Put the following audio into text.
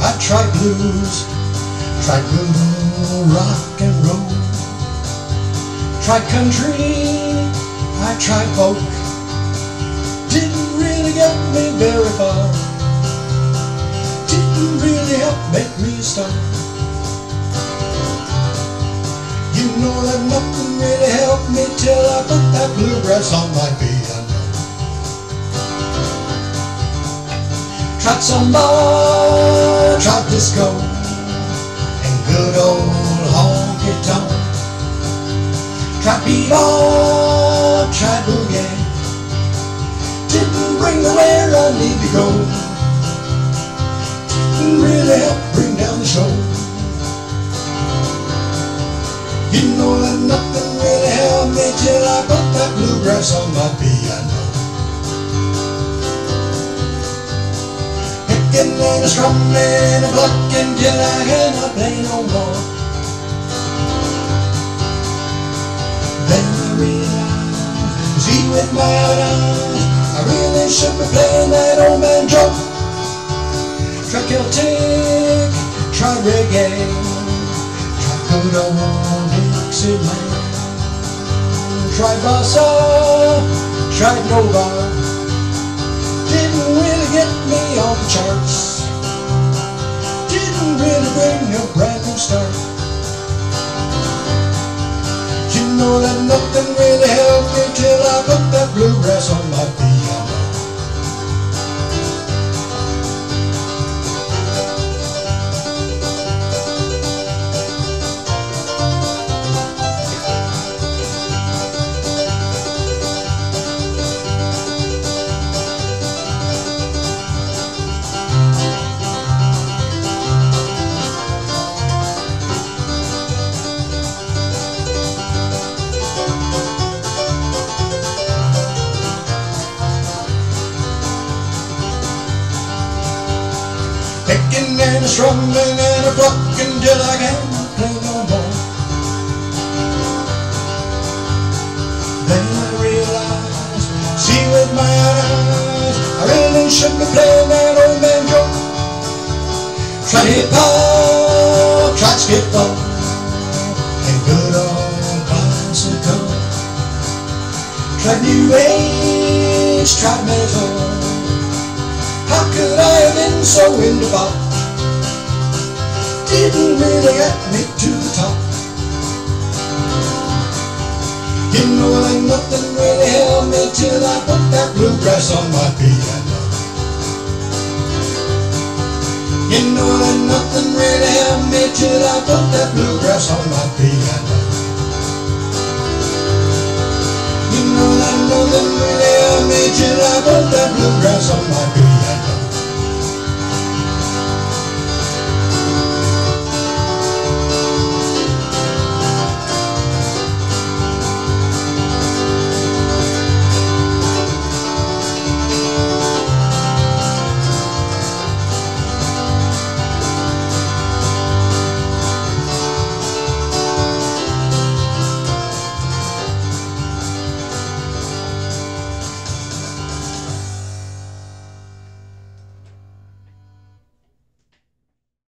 I tried blues, tried good rock and roll, tried country, I tried folk. Didn't really get me very far. Didn't really help make me a star. You know that nothing really helped me till I put that bluegrass on my piano. Tried samba, tried disco, and good old honky tonk. Tried bebop, tried boogie. Didn't bring the where I need to go. Didn't really help bring down the show. You know that nothing really helped me till I put that bluegrass on my piano. A strumming and plucking till I cannot play no more. Then I realized, see with my own eyes, I really should be playing that old man banjo. Try Celtic, try reggae, try good old Dixieland. Try bossa, try nova. Didn't really get me on the charts. Bring a brand new start. You know that nothing really and a strumming and a plucking till I can't play no more. Then I realized, see with my eyes, I really shouldn't be playing that old banjo. Try hip hop, try skip hop, and good old classical. Try new age, try metal. How could I have been so into pop? Didn't really get me to the top. You know that nothing really held me till I put that bluegrass on my piano. You know that nothing really held me till I put that bluegrass on my piano.